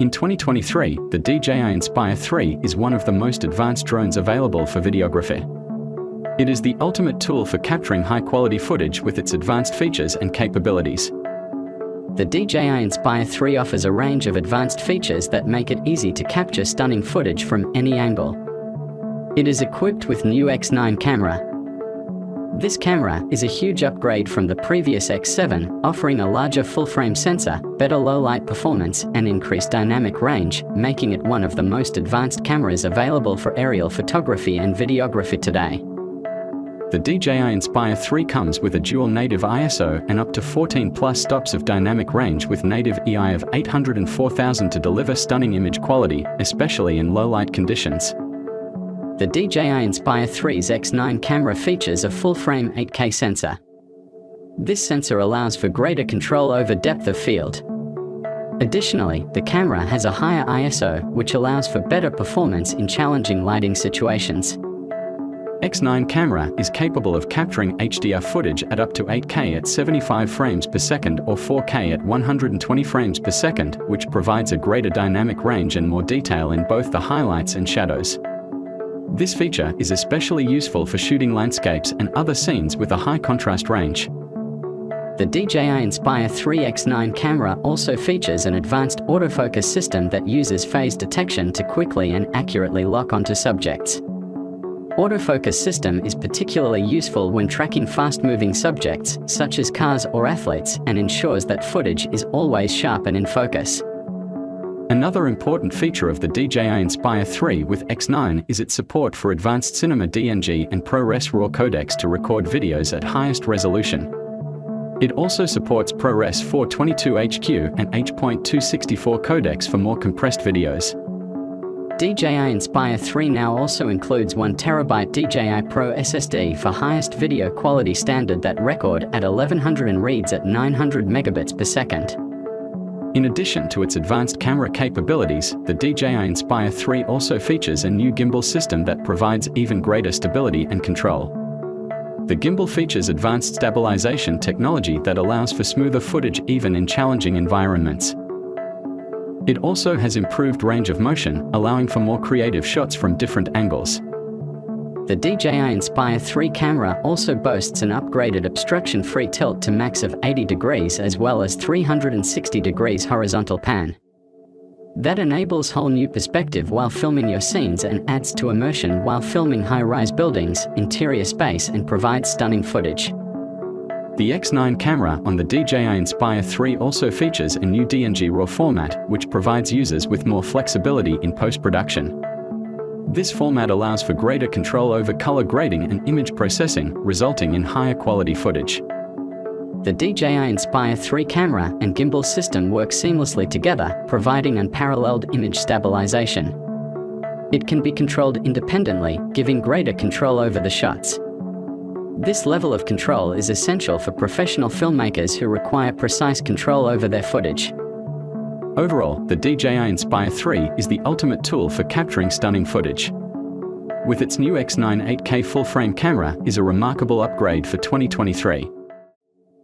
In 2023, the DJI Inspire 3 is one of the most advanced drones available for videography. It is the ultimate tool for capturing high-quality footage with its advanced features and capabilities. The DJI Inspire 3 offers a range of advanced features that make it easy to capture stunning footage from any angle. It is equipped with new X9 camera. This camera is a huge upgrade from the previous X7, offering a larger full-frame sensor, better low-light performance, and increased dynamic range, making it one of the most advanced cameras available for aerial photography and videography today. The DJI Inspire 3 comes with a dual native ISO and up to 14 plus stops of dynamic range with native EI of 804,000 to deliver stunning image quality, especially in low-light conditions. The DJI Inspire 3's X9 camera features a full-frame 8K sensor. This sensor allows for greater control over depth of field. Additionally, the camera has a higher ISO, which allows for better performance in challenging lighting situations. X9 camera is capable of capturing HDR footage at up to 8K at 75 frames per second or 4K at 120 frames per second, which provides a greater dynamic range and more detail in both the highlights and shadows. This feature is especially useful for shooting landscapes and other scenes with a high contrast range. The DJI Inspire 3 X9 camera also features an advanced autofocus system that uses phase detection to quickly and accurately lock onto subjects. Autofocus system is particularly useful when tracking fast-moving subjects, such as cars or athletes, and ensures that footage is always sharp and in focus. Another important feature of the DJI Inspire 3 with X9 is its support for advanced cinema DNG and ProRes RAW codecs to record videos at highest resolution. It also supports ProRes 422HQ and H.264 codecs for more compressed videos. DJI Inspire 3 now also includes 1TB DJI Pro SSD for highest video quality standard that record at 1100 and reads at 900 megabits per second. In addition to its advanced camera capabilities, the DJI Inspire 3 also features a new gimbal system that provides even greater stability and control. The gimbal features advanced stabilization technology that allows for smoother footage even in challenging environments. It also has improved range of motion, allowing for more creative shots from different angles. The DJI Inspire 3 camera also boasts an upgraded obstruction-free tilt to max of 80 degrees as well as 360 degrees horizontal pan. That enables whole new perspective while filming your scenes and adds to immersion while filming high-rise buildings, interior space and provides stunning footage. The X9 camera on the DJI Inspire 3 also features a new DNG RAW format, which provides users with more flexibility in post-production. This format allows for greater control over color grading and image processing, resulting in higher quality footage. The DJI Inspire 3 camera and gimbal system work seamlessly together, providing unparalleled image stabilization. It can be controlled independently, giving greater control over the shots. This level of control is essential for professional filmmakers who require precise control over their footage. Overall, the DJI Inspire 3 is the ultimate tool for capturing stunning footage. With its new X9 8K full-frame camera is a remarkable upgrade for 2023.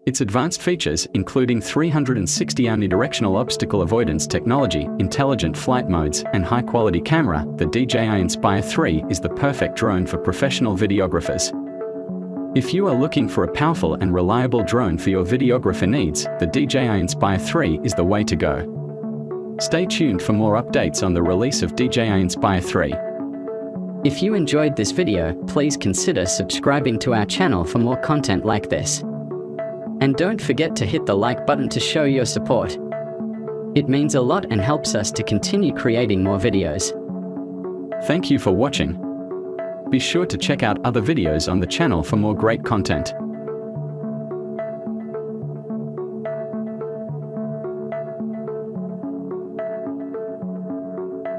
Its advanced features, including 360 omnidirectional obstacle avoidance technology, intelligent flight modes, and high-quality camera, the DJI Inspire 3 is the perfect drone for professional videographers. If you are looking for a powerful and reliable drone for your videographer needs, the DJI Inspire 3 is the way to go. Stay tuned for more updates on the release of DJI Inspire 3. If you enjoyed this video, please consider subscribing to our channel for more content like this. And don't forget to hit the like button to show your support. It means a lot and helps us to continue creating more videos. Thank you for watching. Be sure to check out other videos on the channel for more great content.